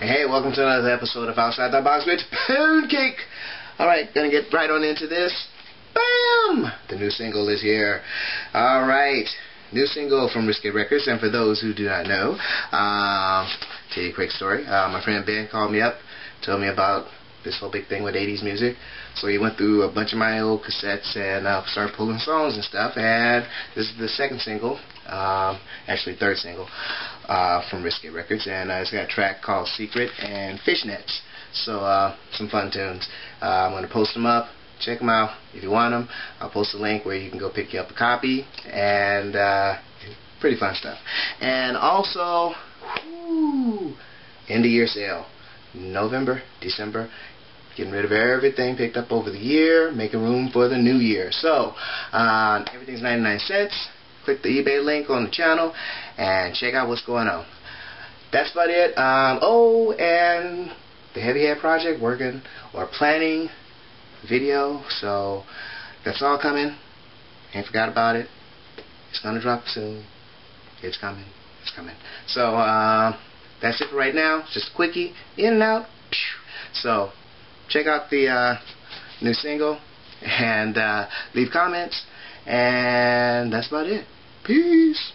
Hey, welcome to another episode of Outside the Box with Poundcake. Alright, gonna get right on into this. Bam! The new single is here. Alright, new single from Risque Records, and for those who do not know, um, tell you a quick story. Uh, my friend Ben called me up, told me about this whole big thing with 80s music. So he went through a bunch of my old cassettes and uh, started pulling songs and stuff. And this is the second single, um, actually third single, uh, from Risque Records. And uh, it's got a track called Secret and Fishnets. So uh, some fun tunes. Uh, I'm going to post them up. Check them out if you want them. I'll post a link where you can go pick up a copy. And uh, pretty fun stuff. And also, whoo, end of year sale. November, December, getting rid of everything picked up over the year, making room for the new year. So, uh, everything's 99 cents. Click the eBay link on the channel and check out what's going on. That's about it. Um, oh, and the Heavy Head Project working or planning video. So, that's all coming. Ain't forgot about it. It's gonna drop soon. It's coming. It's coming. So, uh, that's it for right now. Just quickie, in and out. So, check out the uh, new single and uh, leave comments. And that's about it. Peace.